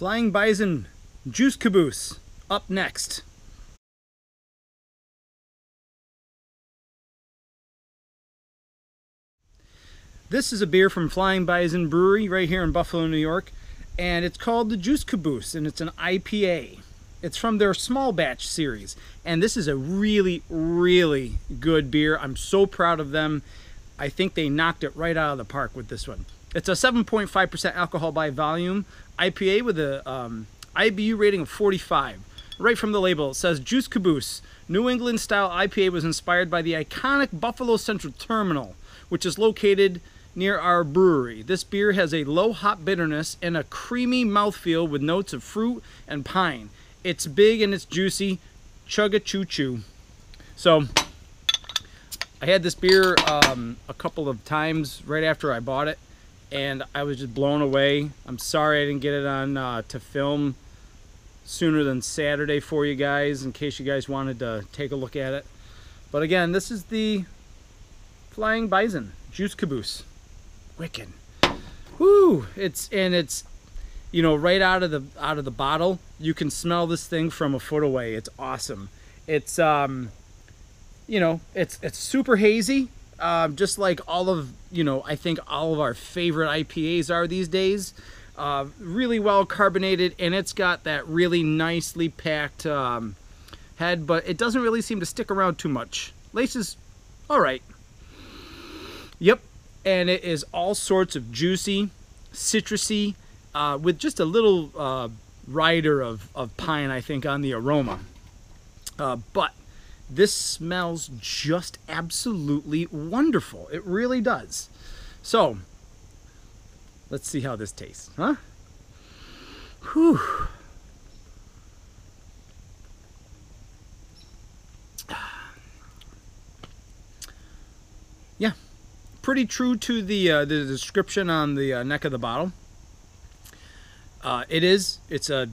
Flying Bison Juice Caboose up next. This is a beer from Flying Bison Brewery right here in Buffalo, New York, and it's called the Juice Caboose, and it's an IPA. It's from their small batch series, and this is a really, really good beer. I'm so proud of them. I think they knocked it right out of the park with this one. It's a 7.5% alcohol by volume IPA with a um, IBU rating of 45. Right from the label, it says Juice Caboose, New England style IPA was inspired by the iconic Buffalo Central Terminal, which is located near our brewery. This beer has a low hop bitterness and a creamy mouthfeel with notes of fruit and pine. It's big and it's juicy. Chug a choo choo. So, I had this beer um, a couple of times right after I bought it, and I was just blown away. I'm sorry I didn't get it on uh, to film sooner than Saturday for you guys in case you guys wanted to take a look at it. But again, this is the Flying Bison Juice Caboose. Wicked. Woo! It's and it's you know right out of the out of the bottle. You can smell this thing from a foot away. It's awesome. It's um you know it's it's super hazy. Um, just like all of you know, I think all of our favorite IPAs are these days. Uh, really well carbonated, and it's got that really nicely packed um, head, but it doesn't really seem to stick around too much. Laces, all right. Yep, and it is all sorts of juicy, citrusy, uh, with just a little uh, rider of, of pine, I think, on the aroma. Uh, but this smells just absolutely wonderful. It really does. So, let's see how this tastes, huh? Whew. Yeah, pretty true to the uh, the description on the uh, neck of the bottle. Uh, it is. It's a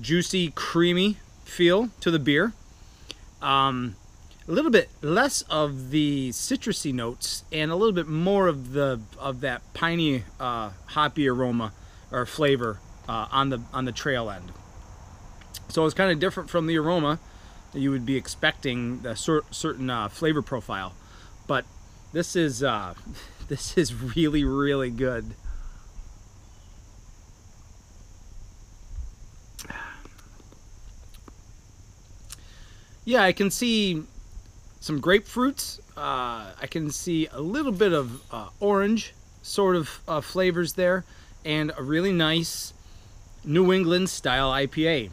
juicy, creamy feel to the beer. Um, a little bit less of the citrusy notes and a little bit more of the of that piney, uh, hoppy aroma or flavor uh, on the on the trail end. So it's kind of different from the aroma that you would be expecting the cer- certain uh, flavor profile, but this is uh, this is really really good. Yeah, I can see some grapefruits. Uh, I can see a little bit of uh, orange sort of uh, flavors there, and a really nice New England style IPA.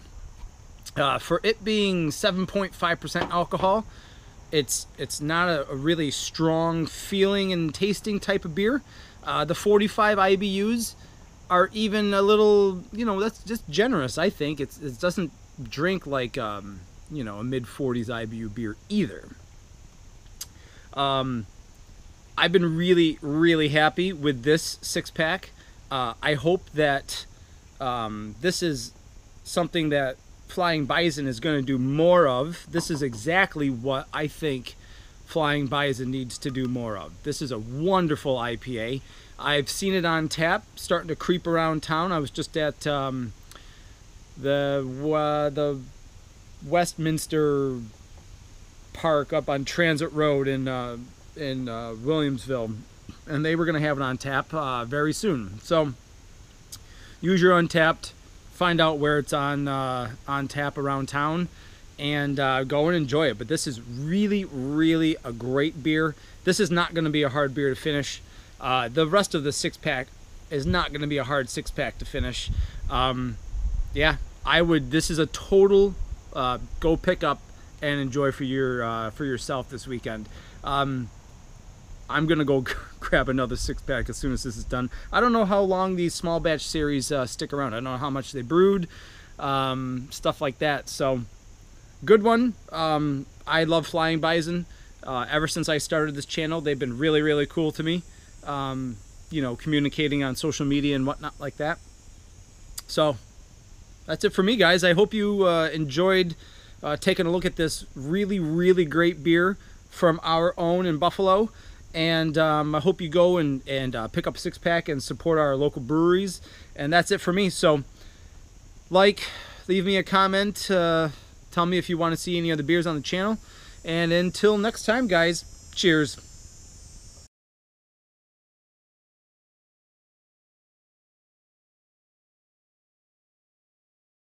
Uh, for it being 7.5% alcohol, it's it's not a, a, really strong feeling and tasting type of beer. Uh, the 45 IBUs are even a little, you know, that's just generous. I think it's, it doesn't drink like um, you know a mid 40s IBU beer either. Um, I've been really really happy with this six pack. Uh, I hope that um, this is something that Flying Bison is going to do more of. This is exactly what I think Flying Bison needs to do more of. This is a wonderful IPA. I've seen it on tap, starting to creep around town. I was just at um, the uh, the Westminster Park up on Transit Road in uh, in uh, Williamsville, and they were going to have it on tap uh, very soon. So use your Untappd, find out where it's on uh, on tap around town and uh, go and enjoy it. But this is really, really a great beer. This is not going to be a hard beer to finish. Uh, the rest of the six pack is not going to be a hard six pack to finish. Um, yeah, I would. This is a total uh, go pick up and enjoy for your uh, for yourself this weekend. Um, I'm gonna go grab another six pack as soon as this is done. I don't know how long these small batch series uh, stick around. I don't know how much they brewed, um, stuff like that. So, good one. Um, I love Flying Bison. Uh, ever since I started this channel, they've been really, really cool to me. Um, you know, communicating on social media and whatnot like that. So, that's it for me, guys. I hope you uh, enjoyed uh, taking a look at this really, really great beer from our own in Buffalo and um, I hope you go and, and uh, pick up a six pack and support our local breweries. And that's it for me. So like, leave me a comment, uh, tell me if you want to see any other beers on the channel. And until next time, guys, cheers.